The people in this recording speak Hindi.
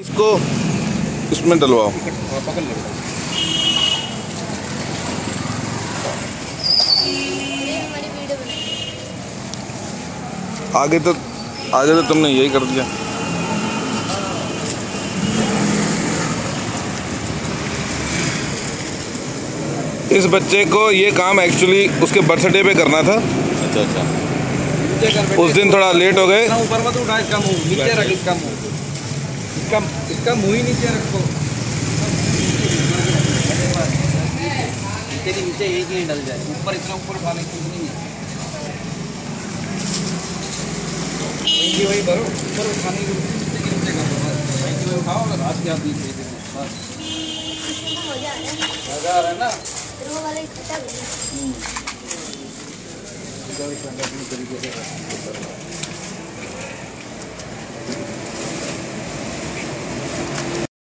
इसको इसमें डलवाओ। आगे तो आगे तो तुमने यही कर दिया। इस बच्चे को ये काम एक्चुअली उसके बर्थडे पे करना था। अच्छा अच्छा। उस दिन थोड़ा लेट हो गए। ऊपर मत उठा इसका मुँह नीचे रख इसका मुँह। इसका इसका मुँह ही नीचे रखो। के नीचे एक ही डल जाए ऊपर इतना ऊपर उठाने की नहीं है। वही भरो ऊपर उठाने की नीचे बस। वही उठाओ और हाथ के हाथ नीचे बस। मज़ा आ रहा है मज़ा आ रहा है ना फिर वो वाला इकट्ठा कर दिया तरीके से।